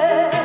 yeah.